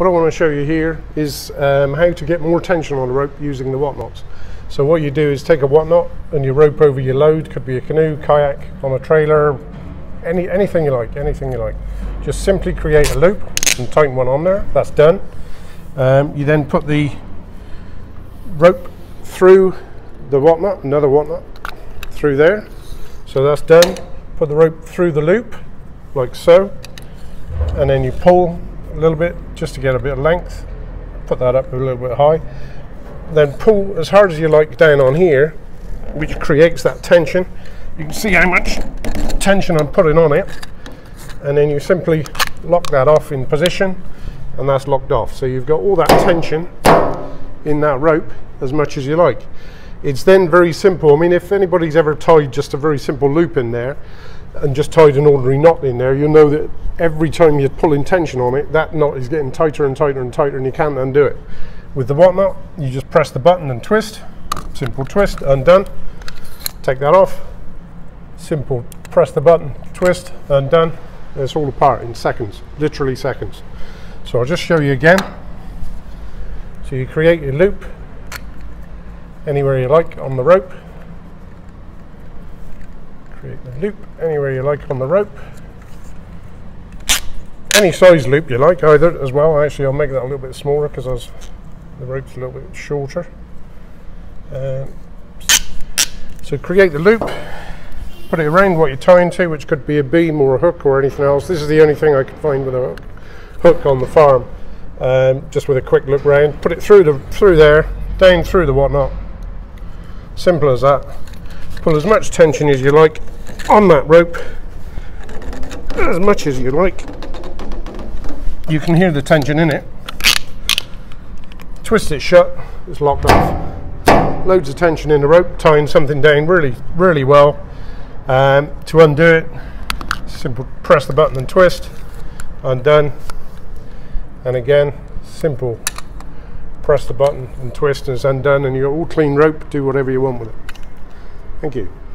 what I want to show you here is um, how to get more tension on the rope using the What Knots. So what you do is take a What Knot and you rope over your load, could be a canoe, kayak, on a trailer, any anything you like, anything you like. Just simply create a loop and tighten one on there, that's done. Um, you then put the rope through the What Knot, another What Knot, through there. So that's done. Put the rope through the loop, like so, and then you pull a little bit just to get a bit of length. Put that up a little bit high. Then pull as hard as you like down on here, which creates that tension. You can see how much tension I'm putting on it. And then you simply lock that off in position, and that's locked off. So you've got all that tension in that rope as much as you like. It's then very simple. I mean, if anybody's ever tied just a very simple loop in there and just tied an ordinary knot in there, you'll know that every time you're pulling tension on it, that knot is getting tighter and tighter and tighter and you can't undo it. With the What Knot, you just press the button and twist. Simple twist, undone. Take that off. Simple press the button, twist, undone. It's all apart in seconds, literally seconds. So I'll just show you again. So you create your loop, anywhere you like on the rope. Create the loop anywhere you like on the rope. Any size loop you like either as well. Actually I'll make that a little bit smaller because the rope's a little bit shorter. Um, so create the loop, put it around what you're tying to, which could be a beam or a hook or anything else. This is the only thing I could find with a hook on the farm. Um, just with a quick look round, put it through the through there, down through the What Knot, Simple as that. Pull as much tension as you like on that rope, as much as you like. You can hear the tension in it. Twist it shut, it's locked off. Loads of tension in the rope, tying something down really, really well. Um, to undo it, simple press the button and twist, undone. And again, simple press the button and twist and it's undone and you're all clean rope, do whatever you want with it. Thank you.